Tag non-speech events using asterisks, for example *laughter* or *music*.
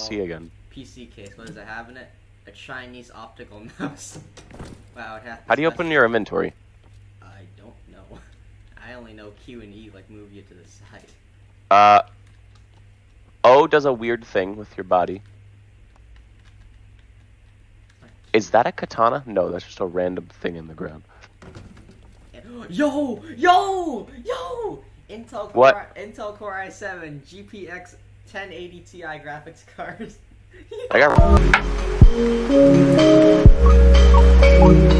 PC again. PC case. What does it have in it? A Chinese optical mouse. *laughs* wow, it. How do you open your inventory? I don't know. *laughs* I only know Q and E, like move you to the side. Uh, O does a weird thing with your body. Is that a katana? No, that's just a random thing in the ground. *gasps* Yo, yo, yo! Intel Core, What? Intel Core i7 GTX 1080 Ti graphics cards. *laughs* I got.